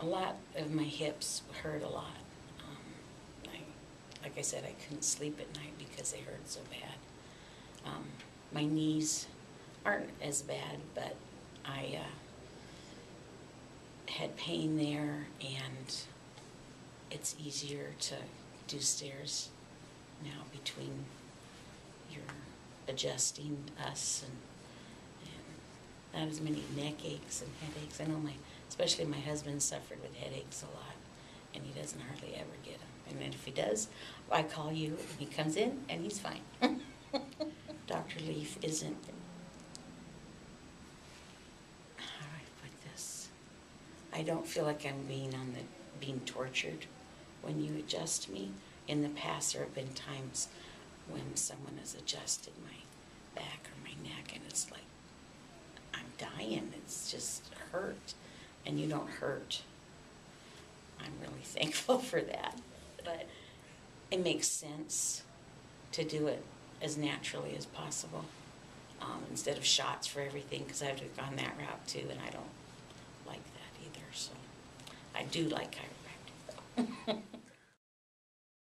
a lot of my hips hurt a lot. Um, I, like I said, I couldn't sleep at night because they hurt so bad. Um, my knees aren't as bad, but I uh, had pain there, and it's easier to do stairs now between your adjusting us and, not as many neck aches and headaches. I know my, especially my husband suffered with headaches a lot, and he doesn't hardly ever get them. And then if he does, I call you, and he comes in, and he's fine. Dr. Leif isn't, how do I put this? I don't feel like I'm being on the, being tortured when you adjust me. In the past, there have been times when someone has adjusted my back or my neck, I'm it's just hurt, and you don't hurt. I'm really thankful for that, but it makes sense to do it as naturally as possible, um, instead of shots for everything, because I've gone that route too, and I don't like that either, so. I do like chiropractic.